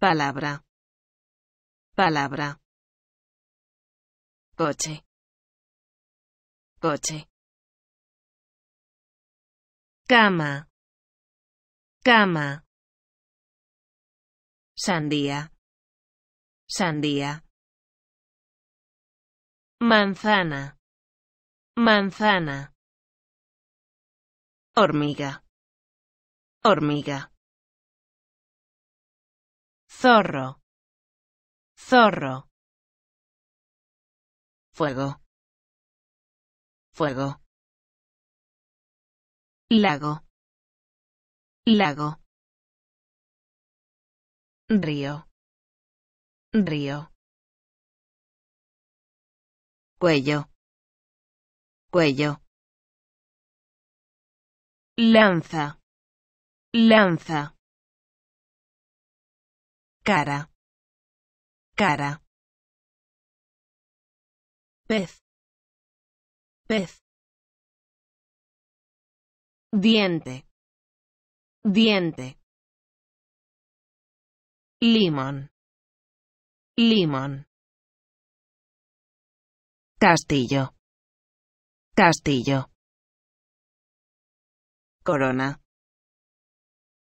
Palabra. Palabra. Coche. Coche. Cama. Cama. Sandía. Sandía. Manzana. Manzana. Hormiga. Hormiga. Zorro. Zorro. Fuego. Fuego. Lago. Lago. Río. Río. Cuello. Cuello. Lanza. Lanza. Cara. Cara. Pez. Pez. Diente. Diente. Limón. Limón. Castillo. Castillo. Corona.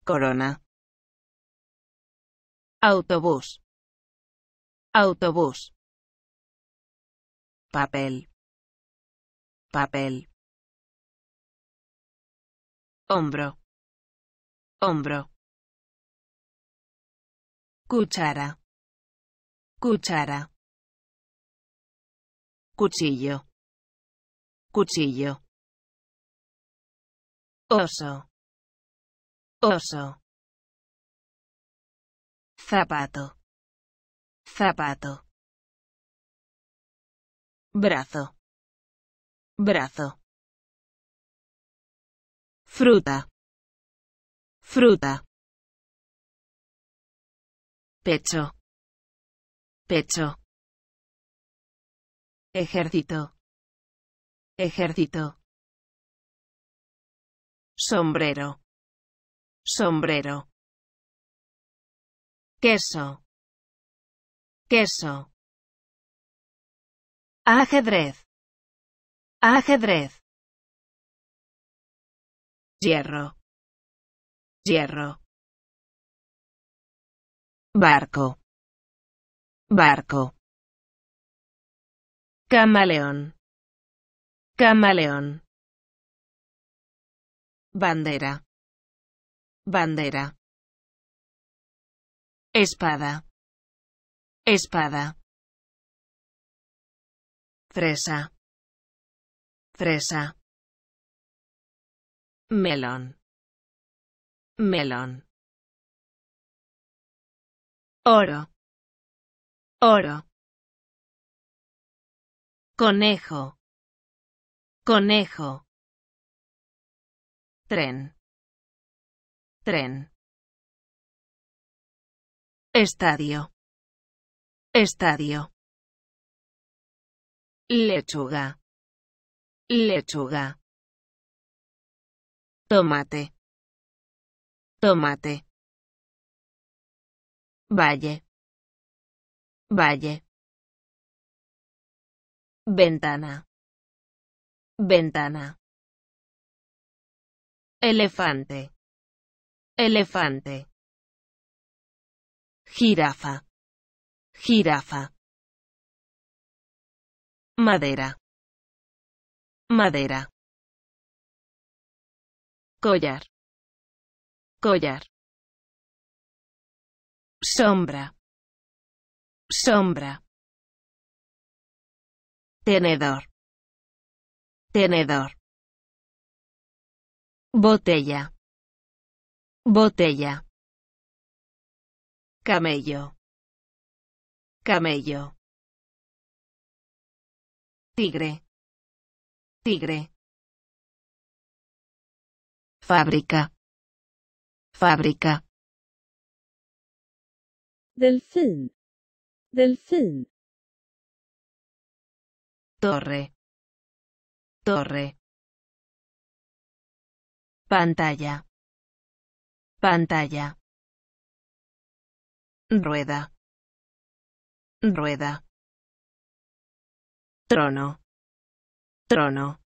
Corona. Autobús. Autobús. Papel. Papel. Hombro. Hombro. Cuchara. Cuchara. Cuchillo. Cuchillo. Oso. Oso. Zapato. Zapato. Brazo. Brazo. Fruta. Fruta. Pecho. Pecho. Ejército. Ejército. Sombrero. Sombrero. Queso. Queso. Ajedrez. Ajedrez. Hierro. Hierro. Barco. Barco. Camaleón. Camaleón. Bandera. Bandera. Espada. Espada. Fresa. Fresa. Melón. Melón. Oro. Oro. Conejo. Conejo. Tren. Tren. Estadio. Estadio. Lechuga. Lechuga. Tomate. Tomate. Valle. Valle. Ventana. Ventana. Elefante. Elefante. Jirafa. Jirafa. Madera. Madera. Collar. Collar. Sombra. Sombra. Tenedor. Tenedor. Botella. Botella. Camello. Camello. Tigre. Tigre. Fábrica. Fábrica. Delfin. Delfin. Torre. Torre. Pantalla. Pantalla. Rueda, rueda, trono, trono,